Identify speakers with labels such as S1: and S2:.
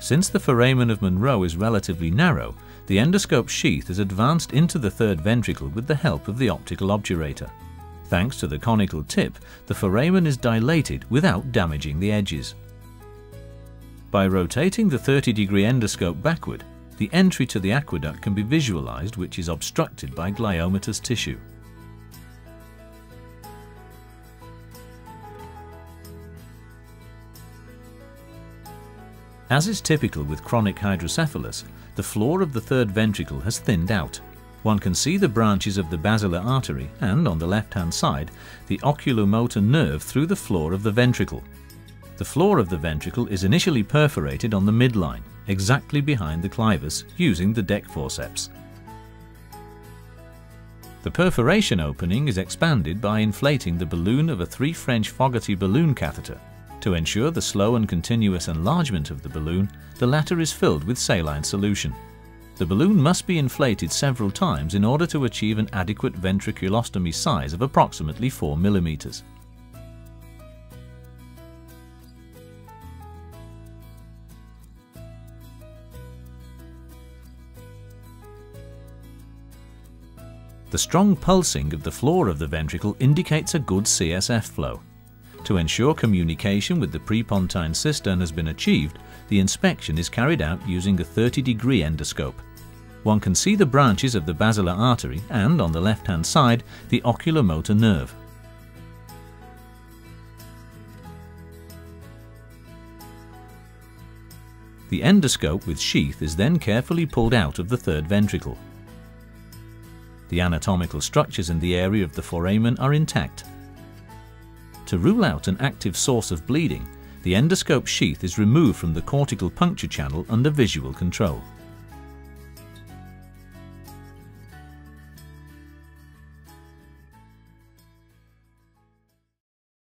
S1: Since the foramen of Monro is relatively narrow, the endoscope sheath is advanced into the third ventricle with the help of the optical obturator. Thanks to the conical tip, the foramen is dilated without damaging the edges. By rotating the 30 degree endoscope backward, the entry to the aqueduct can be visualized which is obstructed by gliomatous tissue. As is typical with chronic hydrocephalus, the floor of the third ventricle has thinned out. One can see the branches of the basilar artery and, on the left-hand side, the oculomotor nerve through the floor of the ventricle. The floor of the ventricle is initially perforated on the midline, exactly behind the clivus, using the Decq forceps. The perforation opening is expanded by inflating the balloon of a 3 French Fogarty balloon catheter. To ensure the slow and continuous enlargement of the balloon, the latter is filled with saline solution. The balloon must be inflated several times in order to achieve an adequate ventriculostomy size of approximately 4 millimeters. The strong pulsing of the floor of the ventricle indicates a good CSF flow. To ensure communication with the prepontine cistern has been achieved, the inspection is carried out using a 30 degree endoscope. One can see the branches of the basilar artery and, on the left-hand side, the oculomotor nerve. The endoscope with sheath is then carefully pulled out of the third ventricle. The anatomical structures in the area of the foramen are intact. To rule out an active source of bleeding, the endoscope sheath is removed from the cortical puncture channel under visual control.